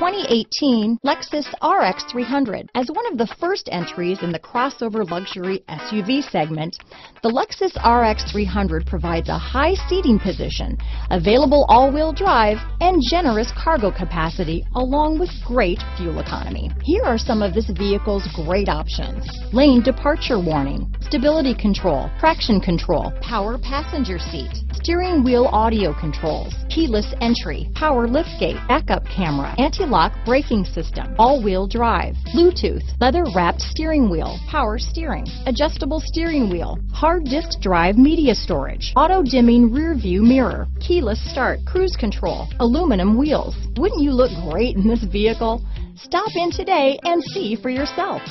2018 Lexus RX 300. As one of the first entries in the crossover luxury SUV segment, the Lexus RX 300 provides a high seating position, available all-wheel drive, and generous cargo capacity, along with great fuel economy. Here are some of this vehicle's great options. Lane departure warning, stability control, traction control, power passenger seat, steering wheel audio controls, keyless entry, power liftgate, backup camera, anti-lock braking system, all-wheel drive, Bluetooth, leather-wrapped steering wheel, power steering, adjustable steering wheel, hard disk drive media storage, auto-dimming rear view mirror, keyless start, cruise control, aluminum wheels. Wouldn't you look great in this vehicle? Stop in today and see for yourself.